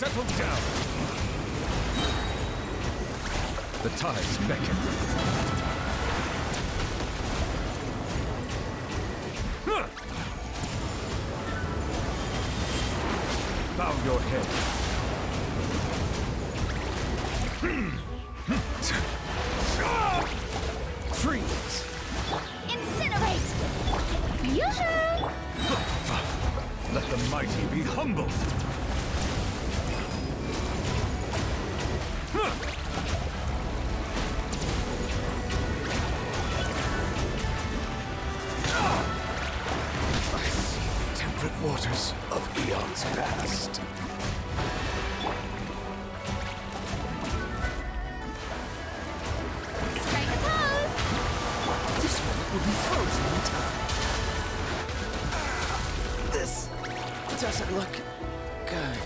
Settle down. The tides beckon. Bow your head. Freeze! Incinerate! Yoo-hoo! Let the mighty be humbled! The waters of eons past. Strike a pose! This one will be frozen in time. This doesn't look good.